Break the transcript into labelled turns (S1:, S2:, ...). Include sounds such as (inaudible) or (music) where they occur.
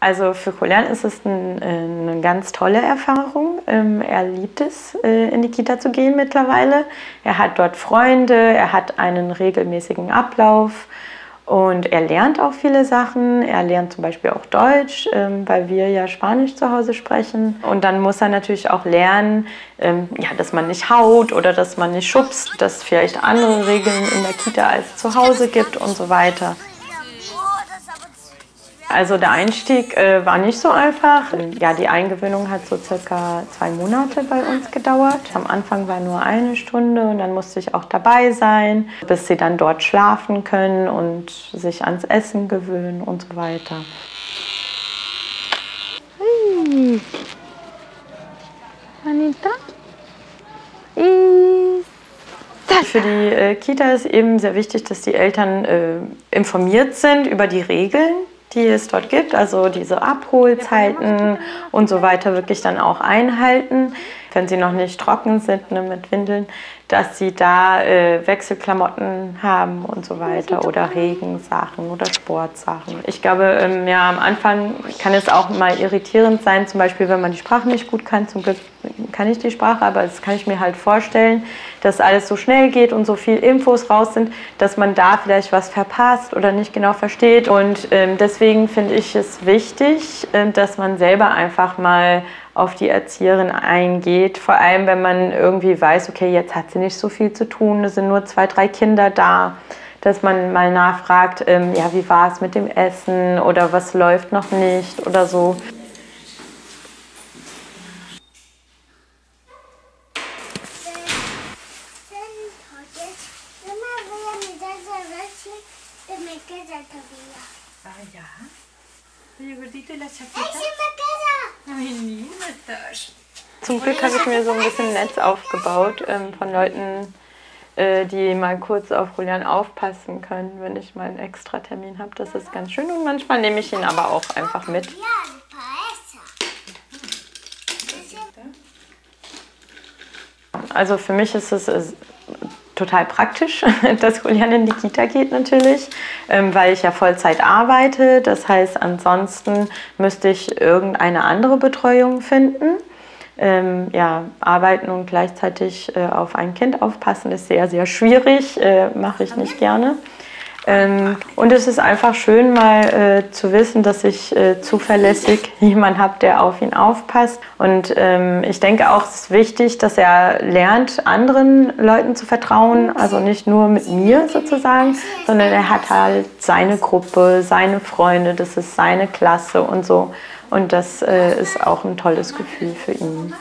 S1: Also für Julian ist es ein, eine ganz tolle Erfahrung. Ähm, er liebt es, äh, in die Kita zu gehen mittlerweile. Er hat dort Freunde, er hat einen regelmäßigen Ablauf und er lernt auch viele Sachen. Er lernt zum Beispiel auch Deutsch, ähm, weil wir ja Spanisch zu Hause sprechen. Und dann muss er natürlich auch lernen, ähm, dass man nicht haut oder dass man nicht schubst, dass es vielleicht andere Regeln in der Kita als zu Hause gibt und so weiter. Also der Einstieg äh, war nicht so einfach. Ja, die Eingewöhnung hat so circa zwei Monate bei uns gedauert. Am Anfang war nur eine Stunde und dann musste ich auch dabei sein, bis sie dann dort schlafen können und sich ans Essen gewöhnen und so weiter. Hey. Anita? Für die äh, Kita ist eben sehr wichtig, dass die Eltern äh, informiert sind über die Regeln die es dort gibt, also diese Abholzeiten und so weiter wirklich dann auch einhalten, wenn sie noch nicht trocken sind ne, mit Windeln, dass sie da äh, Wechselklamotten haben und so weiter oder Regensachen oder Sportsachen. Ich glaube, ähm, ja, am Anfang kann es auch mal irritierend sein, zum Beispiel, wenn man die Sprache nicht gut kann. Zum Glück kann ich die Sprache, aber das kann ich mir halt vorstellen, dass alles so schnell geht und so viel Infos raus sind, dass man da vielleicht was verpasst oder nicht genau versteht. Und ähm, deswegen finde ich es wichtig, äh, dass man selber einfach mal auf die Erzieherin eingeht. Vor allem, wenn man irgendwie weiß, okay, jetzt hat sie nicht so viel zu tun, es sind nur zwei, drei Kinder da, dass man mal nachfragt, ähm, ja, wie war es mit dem Essen oder was läuft noch nicht oder so.
S2: Ah, ja. Voglio gordito la chaqueta.
S1: Zum Glück habe ich mir so ein bisschen Netz aufgebaut ähm, von Leuten, äh, die mal kurz auf Julian aufpassen können, wenn ich mal einen extra Termin habe. Das ist ganz schön und manchmal nehme ich ihn aber auch einfach mit. Also für mich ist es total praktisch, (laughs) dass Julian in die Kita geht natürlich, ähm, weil ich ja Vollzeit arbeite. Das heißt, ansonsten müsste ich irgendeine andere Betreuung finden. Ähm, ja, arbeiten und gleichzeitig äh, auf ein Kind aufpassen ist sehr, sehr schwierig, äh, mache ich nicht gerne. Ähm, und es ist einfach schön, mal äh, zu wissen, dass ich äh, zuverlässig (laughs) jemanden habe, der auf ihn aufpasst. Und ähm, ich denke auch, es ist wichtig, dass er lernt, anderen Leuten zu vertrauen. Also nicht nur mit mir sozusagen, sondern er hat halt seine Gruppe, seine Freunde, das ist seine Klasse und so. Und das äh, ist auch ein tolles Gefühl für ihn.